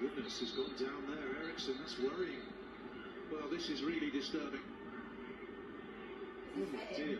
Goodness has gone down there, Ericsson. That's worrying. Well, this is really disturbing. Oh, my dear.